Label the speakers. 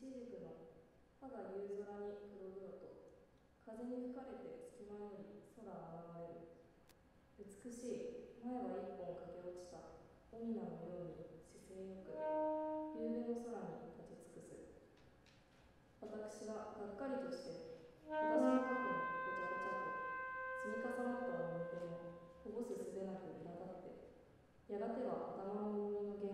Speaker 1: ちじの葉が夕空に黒々と風に吹かれて隙間より空現れる。美しい前は一本駆け落ちたオミナのように姿勢よく。夕べの空に立ち尽くす。私はがっかりとして私の過去のごちゃごちゃと積み重なった思い出をこぼすすべなく苛立ってやがては頭の重みの原